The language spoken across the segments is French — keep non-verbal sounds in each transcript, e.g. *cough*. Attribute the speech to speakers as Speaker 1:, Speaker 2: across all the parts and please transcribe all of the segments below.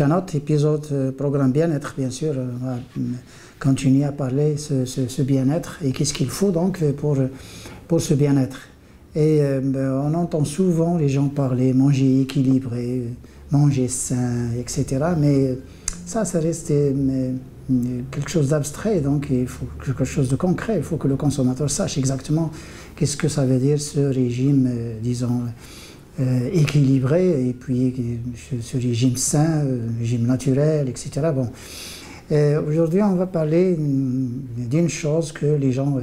Speaker 1: un autre épisode programme bien-être, bien sûr, on va continuer à parler ce, ce, bien-être et qu'est-ce qu'il faut donc pour, pour ce bien-être. Et ben, on entend souvent les gens parler manger équilibré, manger sain, etc. Mais ça, ça reste quelque chose d'abstrait, donc il faut quelque chose de concret. Il faut que le consommateur sache exactement qu'est-ce que ça veut dire ce régime, euh, disons, euh, équilibré, et puis ce, régime sain, euh, régime naturel, etc. Bon. Aujourd'hui, on va parler d'une chose que les gens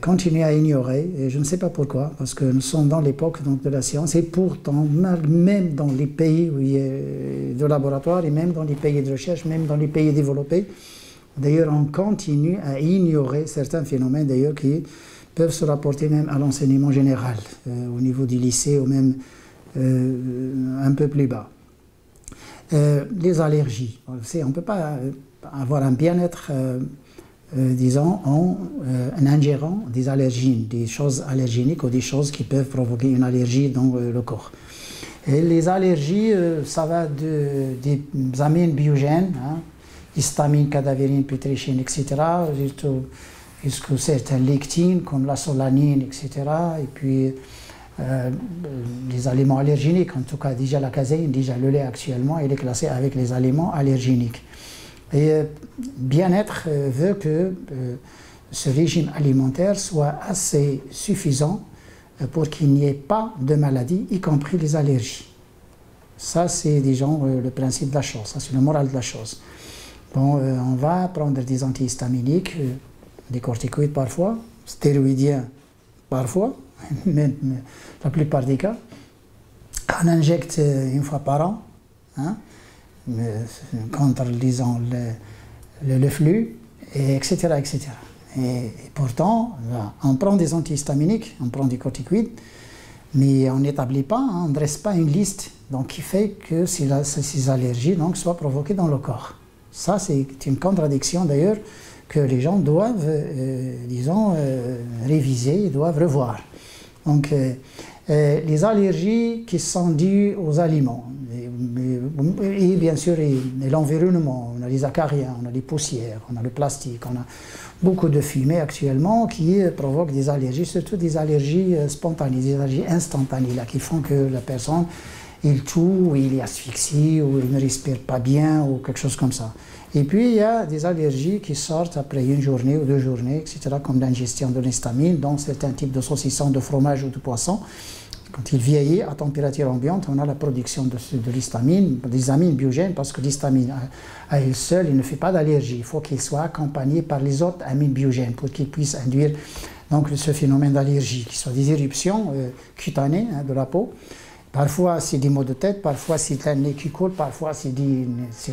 Speaker 1: continuent à ignorer, et je ne sais pas pourquoi, parce que nous sommes dans l'époque de la science, et pourtant, même dans les pays où il y a de laboratoires, et même dans les pays de recherche, même dans les pays développés, d'ailleurs, on continue à ignorer certains phénomènes, d'ailleurs, qui peuvent se rapporter même à l'enseignement général, euh, au niveau du lycée ou même euh, un peu plus bas. Euh, les allergies, on ne peut pas avoir un bien-être, disons, en, ingérant des allergènes, des choses allergéniques ou des choses qui peuvent provoquer une allergie dans le corps. Et les allergies, ça va de, des amines biogènes, hein, histamine, cadavérine, pétrichine, etc., jusqu'à certaines lectines comme la solanine, etc. Et puis euh, les aliments allergéniques, en tout cas déjà la caséine, déjà le lait actuellement, il est classé avec les aliments allergéniques. Et euh, bien-être euh, veut que ce régime alimentaire soit assez suffisant pour qu'il n'y ait pas de maladies, y compris les allergies. Ça, c'est disons le principe de la chose, ça c'est le moral de la chose. Bon, on va prendre des antihistaminiques, des corticoïdes parfois, stéroïdiens parfois, *laughs* mais, la plupart des cas. On injecte une fois par an, hein, contre, disons, le, le, flux, et etc., etc. Et, pourtant, on prend des antihistaminiques, on prend des corticoïdes, mais on n'établit pas, hein, on ne dresse pas une liste donc, qui fait que ces, allergies soient provoquées dans le corps. Ça, c'est une contradiction d'ailleurs que les gens doivent, euh, disons, euh, réviser, doivent revoir. Donc, euh, les allergies qui sont dues aux aliments, et, bien sûr l'environnement, on a les acariens, on a les poussières, on a le plastique, on a beaucoup de fumée actuellement qui provoquent des allergies, surtout des allergies spontanées, des allergies instantanées, là, qui font que la personne, il toux, ou il est asphyxie, ou il ne respire pas bien, ou quelque chose comme ça. Et puis, il y a des allergies qui sortent après une journée ou deux journées, etc., comme l'ingestion de l'histamine, dans certains types de saucissons, de fromage ou de poisson. Quand il vieillit à température ambiante, on a la production de, de l'histamine, des amines biogènes, parce que l'histamine à, elle seule, il ne fait pas d'allergie. Il faut qu'il soit accompagné par les autres amines biogènes pour qu'il puisse induire donc, ce phénomène d'allergie, qui soit des éruptions euh, cutanées hein, de la peau. Parfois, c'est des maux de tête, parfois, c'est un nez qui coule, parfois, c'est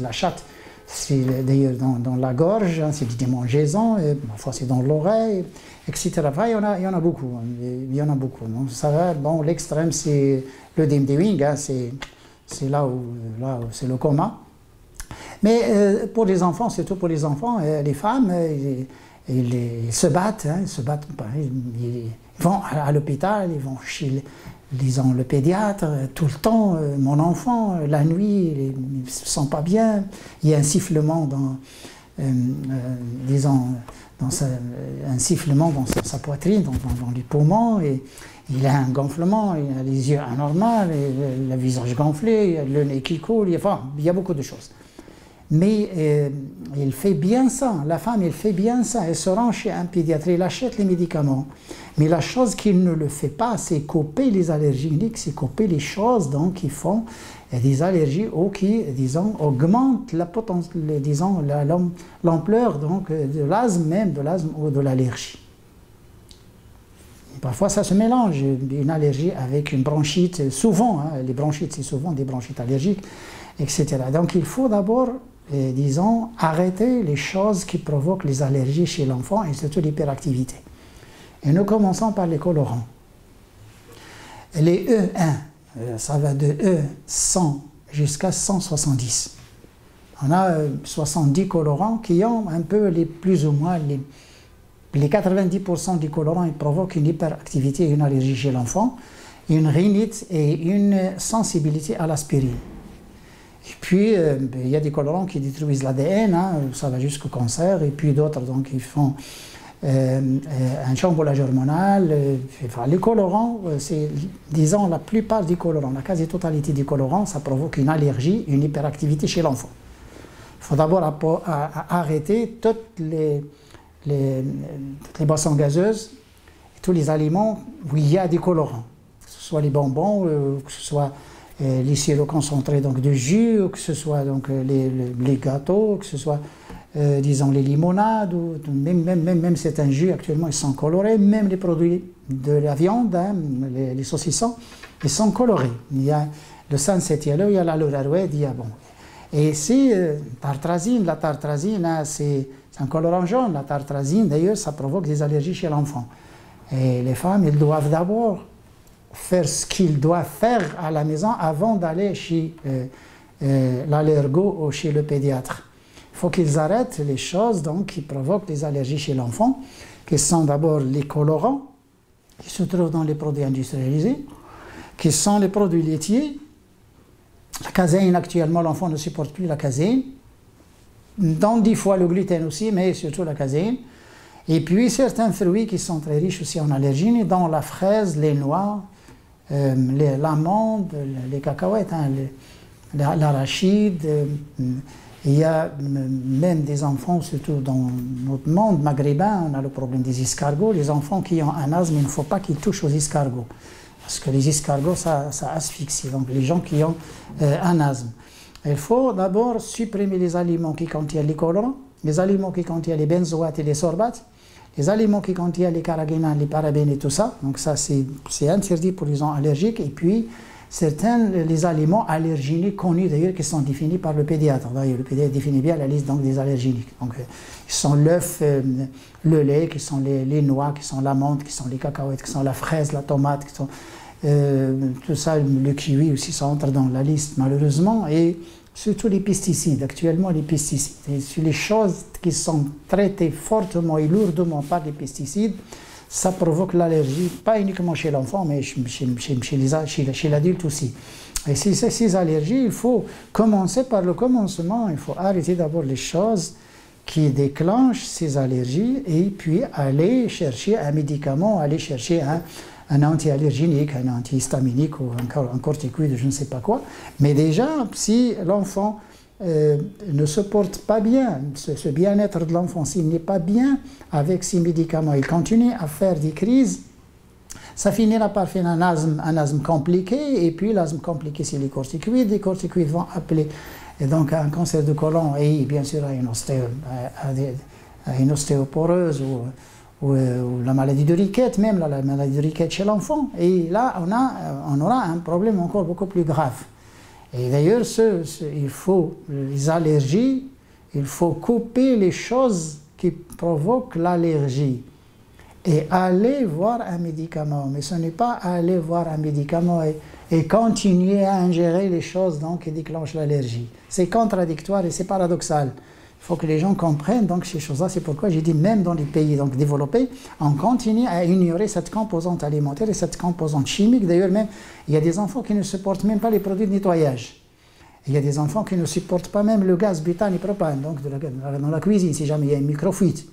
Speaker 1: la chatte c'est d'ailleurs dans, la gorge, hein, c'est des démangeaisons, parfois c'est dans l'oreille, etc. il, y en a, il y en a beaucoup. Hein, il y en a beaucoup. bon, l'extrême, c'est le dim hein, c'est là où, c'est le coma. Mais euh, pour les enfants, surtout pour les enfants, euh, les femmes, euh, ils, se battent, ils se battent, ils, vont à, l'hôpital, ils vont chez, disons, le pédiatre, tout le temps, euh, mon enfant, euh, la nuit, il ne se sent pas bien, il y a un sifflement dans, euh, sa, un sifflement dans sa, poitrine, dans, les poumons, et il a un gonflement, il a les yeux anormaux, le, visage gonflé, le nez qui coule, il y a beaucoup de choses. Mais euh, il fait bien ça, la femme, elle fait bien ça, elle se rend chez un pédiatre, elle achète les médicaments. Mais la chose qu'il ne le fait pas, c'est couper les allergiques, c'est couper les choses donc, qui font des allergies ou qui, disons, augmentent la potence, disons, l'ampleur donc de l'asthme même, de l'asthme ou de l'allergie. Parfois, ça se mélange, une allergie avec une bronchite, souvent, hein, les bronchites, c'est souvent des bronchites allergiques, etc. Donc, il faut d'abord disons, arrêter les choses qui provoquent les allergies chez l'enfant et surtout l'hyperactivité. Et nous commençons par les colorants. Les E1, euh, ça va de E100 jusqu'à 170. On a 70 euh, colorants qui ont un peu les plus ou moins les, les 90% des colorants ils provoquent une hyperactivité et une allergie chez l'enfant, une rhinite et une sensibilité à l'aspirine. Et puis, euh, ben, il y a des colorants qui détruisent l'ADN, hein, ça va jusqu'au cancer, et puis d'autres donc qui font euh, euh, un chamboulage hormonal. Les colorants, c'est, disons, la plupart des colorants, la quasi-totalité des colorants, ça provoque une allergie, une hyperactivité chez l'enfant. Il faut d'abord arrêter toutes les, les, les boissons gazeuses, tous les aliments où il y a des colorants, que ce soit les bonbons, que ce soit les sirops concentrés donc, de jus, que ce soit donc, euh, les, gâteaux, que ce soit, euh, disons, les limonades, ou, même, même, même, même certains jus actuellement, ils sont colorés, même les produits de la viande, hein, les, saucissons, ils sont colorés. Il y a le sunset yellow, il y a la red, il y a bon. Et si tartrazine, la tartrazine, hein, c'est un colorant jaune, la tartrazine, d'ailleurs, ça provoque des allergies chez l'enfant. Et les femmes, elles doivent d'abord faire ce qu'il doit faire à la maison avant d'aller chez euh, euh, l'allergo ou chez le pédiatre. Il faut qu'ils arrêtent les choses donc, qui provoquent des allergies chez l'enfant, qui sont d'abord les colorants, qui se trouvent dans les produits industrialisés, qui sont les produits laitiers. La caséine, actuellement, l'enfant ne supporte plus la caséine. Dans dix fois le gluten aussi, mais surtout la caséine. Et puis certains fruits qui sont très riches aussi en allergènes, dont la fraise, les noix, euh, l'amande, les, cacahuètes, hein, l'arachide. Euh, il y a même des enfants, surtout dans notre monde maghrébin, on a le problème des escargots. Les enfants qui ont un asthme, il ne faut pas qu'ils touchent aux escargots. Parce que les escargots, ça, asphyxie. Donc les gens qui ont euh, un asthme. Il faut d'abord supprimer les aliments qui contiennent les colorants, les aliments qui contiennent les benzoates et les sorbates, les aliments qui contiennent les carragénans, les parabènes et tout ça, donc ça c'est interdit pour les gens allergiques. Et puis certains les aliments allergéniques connus d'ailleurs qui sont définis par le pédiatre. D'ailleurs le pédiatre définit bien la liste donc, des allergéniques. Donc euh, qui sont l'œuf, euh, le lait, qui sont les, noix, qui sont l'amande, qui sont les cacahuètes, qui sont la fraise, la tomate, qui sont euh, tout ça, le kiwi aussi, ça entre dans la liste malheureusement. Et surtout les pesticides. Actuellement, les pesticides, et les choses qui sont traitées fortement et lourdement par les pesticides, ça provoque l'allergie, pas uniquement chez l'enfant, mais chez, chez, l'adulte aussi. Et si c'est ces allergies, il faut commencer par le commencement, il faut arrêter d'abord les choses qui déclenchent ces allergies et puis aller chercher un médicament, aller chercher un, un anti-allergénique, un antihistaminique ou un, corticoïde, je ne sais pas quoi. Mais déjà, si l'enfant euh, ne se porte pas bien, ce, bien-être de l'enfant, s'il n'est pas bien avec ces médicaments, il continue à faire des crises, ça finira par faire un asthme, un asthme compliqué, et puis l'asthme compliqué, c'est les corticoïdes. Les corticoïdes vont appeler et donc un cancer de côlon et bien sûr à une, à une ostéoporeuse ou euh, ou, la maladie de Riquette, même la, maladie de Riquette chez l'enfant. Et là, on, a, on aura un problème encore beaucoup plus grave. Et d'ailleurs, il faut les allergies, il faut couper les choses qui provoquent l'allergie et aller voir un médicament. Mais ce n'est pas aller voir un médicament et, et continuer à ingérer les choses donc, qui déclenchent l'allergie. C'est contradictoire et c'est paradoxal. Il faut que les gens comprennent donc ces choses-là. C'est pourquoi j'ai dit même dans les pays donc, développés, on continue à ignorer cette composante alimentaire et cette composante chimique. D'ailleurs, même, il y a des enfants qui ne supportent même pas les produits de nettoyage. Il y a des enfants qui ne supportent pas même le gaz butane et propane, donc dans la cuisine, si jamais il y a une microfuite.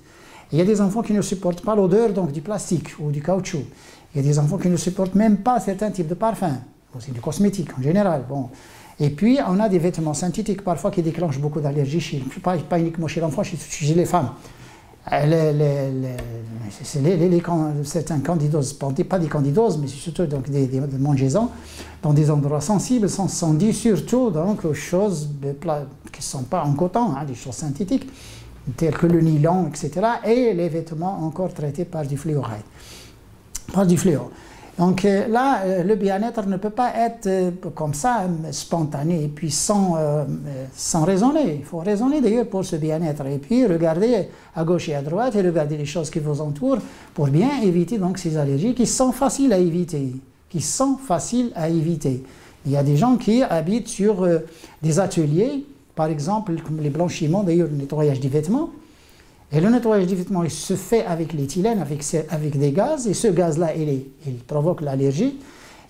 Speaker 1: Il y a des enfants qui ne supportent pas l'odeur donc du plastique ou du caoutchouc. Il y a des enfants qui ne supportent même pas certains types de parfums, aussi du cosmétique en général. Bon. Et puis, on a des vêtements synthétiques parfois qui déclenchent beaucoup d'allergies, pas, uniquement chez l'enfant, chez, les femmes. Les, les, les, certains candidoses, pas des candidoses, mais surtout donc des, des, dans des endroits sensibles, sont, sont dit surtout donc, aux choses qui ne sont pas en coton, hein, des choses synthétiques, telles que le nylon, etc., et les vêtements encore traités par du fluoride, par du fluor. Donc euh, là, euh, le bien-être ne peut pas être euh, comme ça, spontané, et puis sans, sans raisonner. Il faut raisonner d'ailleurs pour ce bien-être. Et puis regarder à gauche et à droite et regarder les choses qui vous entourent pour bien éviter donc ces allergies qui sont faciles à éviter. Qui sont faciles à éviter. Il y a des gens qui habitent sur des ateliers, par exemple, comme les blanchiments, d'ailleurs le nettoyage des vêtements. Et le nettoyage des vêtements il se fait avec l'éthylène, avec, avec des gaz, et ce gaz-là, il, il, provoque l'allergie.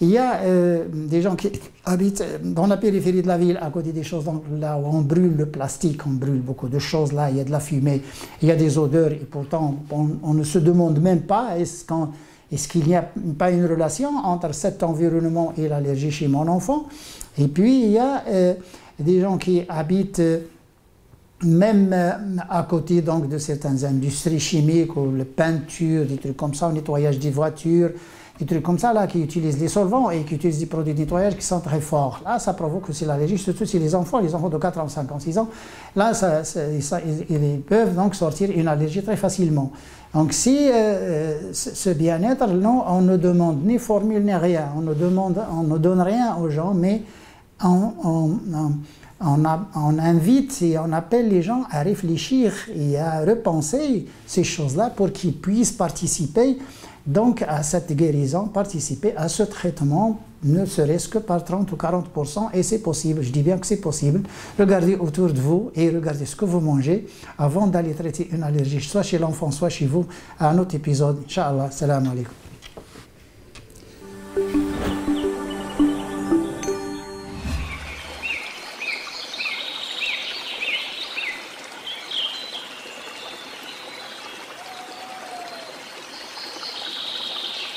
Speaker 1: Il y a euh, des gens qui *laughs* habitent dans la périphérie de la ville, à côté des choses là où on brûle le plastique, on brûle beaucoup de choses là, il y a de la fumée, il y a des odeurs, et pourtant on, ne se demande même pas est-ce qu'il n'y a pas une relation entre cet environnement et l'allergie chez mon enfant. Et puis il y a euh, des gens qui habitent même euh, à côté donc, de certaines industries chimiques ou la peinture, des trucs comme ça, le nettoyage des voitures, des trucs comme ça là qui utilisent des solvants et qui utilisent des produits de nettoyage qui sont très forts. Là, ça provoque aussi l'allergie, surtout si les enfants, les enfants de 4 ans, 5 ans, 6 ans, là, ils, peuvent donc sortir une allergie très facilement. Donc si euh, euh, ce bien-être, non, on ne demande ni formule ni rien, on ne, demande, on ne donne rien aux gens, mais on, on, invite et on appelle les gens à réfléchir et à repenser ces choses-là pour qu'ils puissent participer donc à cette guérison, participer à ce traitement, ne serait-ce que par 30 ou 40% et c'est possible, je dis bien que c'est possible. Regardez autour de vous et regardez ce que vous mangez avant d'aller traiter une allergie, soit chez l'enfant, soit chez vous, à un autre épisode. Inch'Allah, salam alaikum.